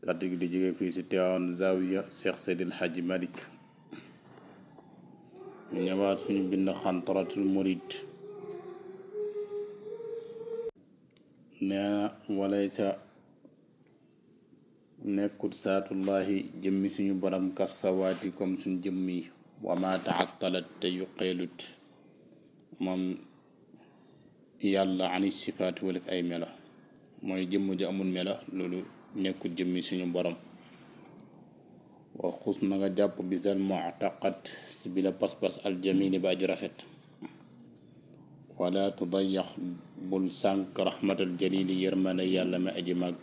kàddu gi di jóge fii si Tiwaawan Zawiya Cheikh Seydil Hadji Malick ñu ñëwaat suñu bind xantaratul murid nee walaysa nekkut saatullahi jëmmi suñu borom kassawaati comme suñu jëmm yi wama taattalat te yuqeelut moom yàlla ani sifaat walif ay melo mooy jëmm ji amul melo loolu nekkul jëmmi suñu borom wa xus na nga jàpp bisal muctaqad si bi la pas-pas aljamili ba aji rafet wala tudayax bul sànk rahmatal jalili yërmande yàlla ma aji màgg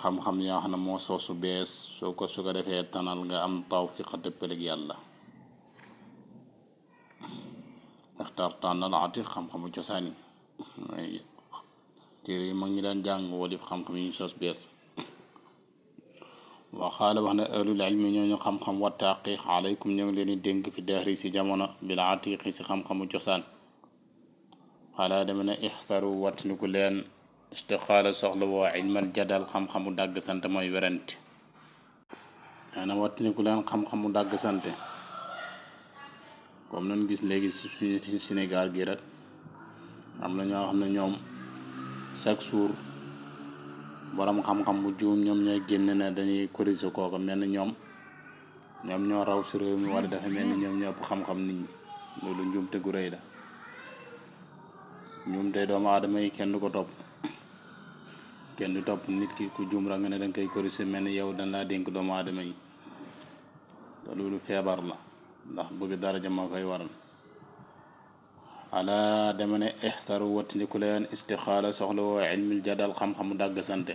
xam-xam yaa xam ne moo soosu bees soo ko su ko defee tanal nga am tawfiq dëppaleeg yàlla ixtaar tànnal atiq xam-xamu cosaan yi mooy téere yi mag ñi daan jàng walif xam-xam yi ñu sos bees waxaala wax na ahlul ilmi ñooñu xam-xam wa taqiq aleykum ñoo ngi leen di dénk fi dahri si jamono bil atiqi si xam-xamu cosaan xaalaa dama ne ixsaru watniku leen istixaala soxla woo ilmal jadal xam-xamu dàgg sant mooy werante ana wattaniku leen xam-xamu dàgg sante comme nañ gis léegi si suñu Sénégal gi rek am na ñoo xam ne ñoom chaque jour borom xam-xam bu juum ñoom ñooy génn ne dañuy corriger kooku mel ni ñoom ñoom ñoo raw si réew mi wala dafa mel ni ñoom ñoo ëpp xam-xam nit ñi loolu njuumte gu rëy la ñoom tey doomu aadama yi kenn du ko topp kenn du topp nit ki ku juum rek nga ne danga koy corriger mel ni yow dañ laa dénk doomu aadama yi te loolu feebar la ndax bëgg daraja moo koy waral ala dama ne ixtaru wattandiku leen istixaala soxla woo ilmil jadal xam-xamu dàgg sante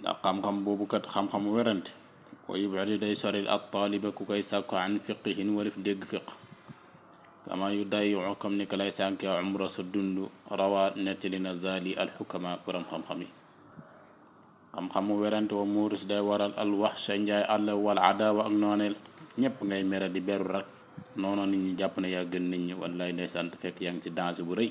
ndax xam-xam boobu kat xam-xamu werante wa yubali day soril ab taaliba ku koy sàkku an fiqihin walif dégg fiq kama yu dayu kam ni ka lay sànke umra sa dund rawa nettali na zali alxukama borom xam-xam yi xam-xamu werante wa muuris day waral alwax sa njaay àll wal adawa ak nooneel ñépp ngay mere di beru rek noonu nit ñi jàpp ne yaa gën nit ñi wallaay ndeysaan fekk yaa ngi ci danger bu rëy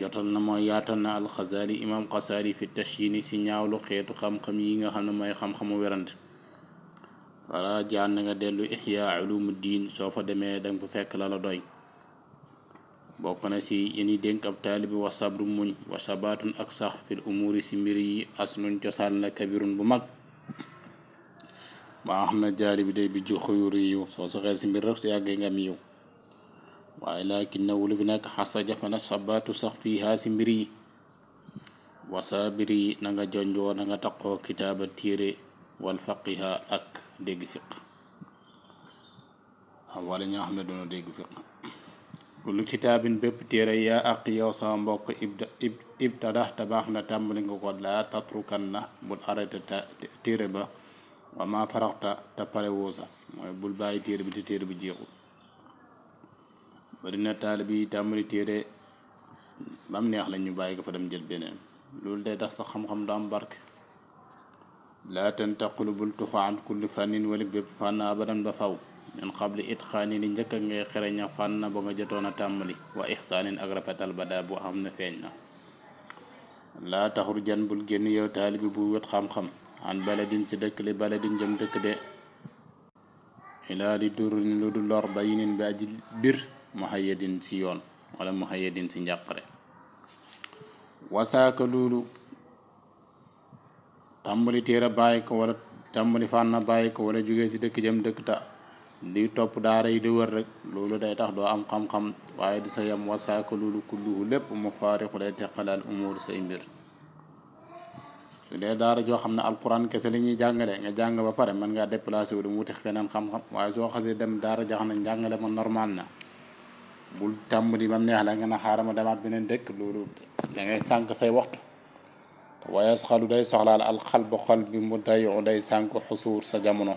jotal na mooy yaatal na alxasaali imam xasaali fi tashini si ñaawlu xeetu xam-xam yi nga xam ne mooy xam-xamu werante wala jaan na nga dellu ihya ulumu diin soo fa demee danga fa fekk la la doy bokk na si yeni dénk ab taalibi wa sabru muñ wa sabaatun ak sax fil umuri si mbir yi aslun cosaan la kabirun bu mag waa xam na jaari bi day bi ju xuyuri yiw soo saxee si mbir rek yàggee nga am yiw waaye laakin na wulu bi nag xasa jafe na sabaatu sax fii haa si mbir yi wasaabir yi na nga jonjoo na nga taqoo kitaaba téere wal faqiha ak dégg fiq wala ñoo xam ne doona dégg fiq kullu kitaabin bépp téere yaa àq yow sama mbokk ibda ibtada te baax na tàmbali nga ko laa tatrukan na bul arrêté ta téere ba wa ma faraxta te pare woo sa mooy bul bàyyi téere bi te téere bi jeexul bari na taal bi tàmbali téere ba mu neex la ñu bàyyi ko fa dem jël beneen loolu day tax sa xam-xam du am barke laa tantaqulu bul tuxu an kulli fànnin wala bépp fànn abadan ba faw min xabli itxaani li njëkk ak ngay xereña fànn ba nga jotoon a tàmbali wa ixsaanin ak rafetal ba daa bu xam ne feeñ na laa taxur jan bul génn yow taalibi bu wet xam-xam an baladin ci dëkk li baladin jëm dëkk de ilaa di durin lu du lor ba yinin bi aji bir muhayyadin ci yoon wala muhayyadin ci njàqare wasaaka loolu tàmbali téere bàyyi ko wala tàmbali fànn bàyyi ko wala jógee ci dëkk jëm dëkk ta di topp daara yi di wër rek loolu day tax doo am xam-xam waaye di sa yam wasaaka loolu kulluhu lépp mu faariqu day teqalaal umuur say mbir su dee daara joo xam ne alquran kese la ñuy jàngale nga jàng ba pare mën ngaa déplacé wu dem wuti feneen xam-xam waaye soo xasee dem daara joo xam ne njàngale ma normal na bul tàmbali ba mu neex la nga ne xaaral ma demaat beneen dëkk loolu da ngay sànq say waxtu waaye xalu day soxlaal alxal ba xol bi mu dayu day sànq xusuur sa jamono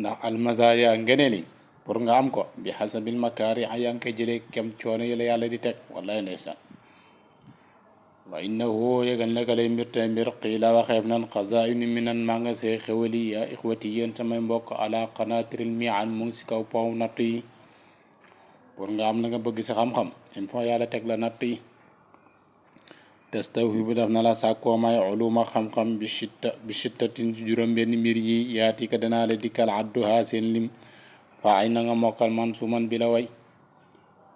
ndax almazaya ngeneen yi pour nga am ko bi xasabil makaari a yaa ngi koy jëlee kem coono yi la yàlla di teg wallaay ndeysaan wa innahu yëgal naka lay mbir tey mbir qiila waxeef nan xazaa'inu minan maa nga see xewali yaa ixwati yéen samay mbokk ala qanaatiril mi'an mu ngi si kaw paw natt yi pour nga am na nga bëgg si xam-xam il faut yàlla teg la natt yi tastawfi bu def na la sàkkoo may uluma xam-xam bi shitta bi shittatin ci juróom benn mbir yi yaati ka danaa la dikkal adduha seen lim fa ay na nga mokkal man su man bi la way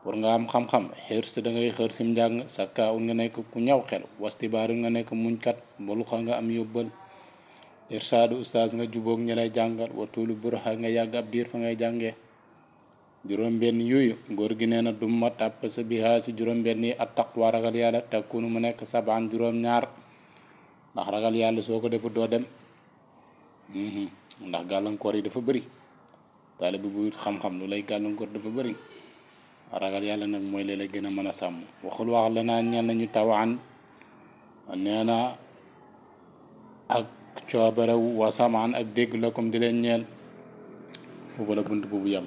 pour nga am xam-xam xërs da ngay xër sim njàng sakka un nga nekk ku ñaw xel wastibaari nga nekk muñkat bul xa nga am yóbbal irsaadu ustaas nga jubóog ñi lay jàngal wa tuulu burxa nga yàgg ab diir fa ngay jàngee juróom benn yooyu góor gi nee na du ma tàpp sa bihaa si juróom benn yi at taqwa ragal yàlla takkunu mu nekk sabaan juróom ñaar ndax ragal yàlla soo ko defu doo dem ndax gàllankoor yi dafa bëri taale bi bu xam-xam lu lay gàllankoor dafa bëri ragal yàlla nag mooy léeg-léeg gën a mën a sàmm waxul wax la naa ñaan nañu tawaan nee na ak coobarewu wa samaan ak dégg lakum di leen ñeel foofu la bunt boobu yam